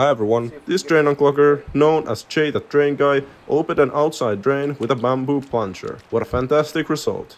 Hi everyone, this drain unclogger, known as Jay the Drain Guy, opened an outside drain with a bamboo plunger. What a fantastic result.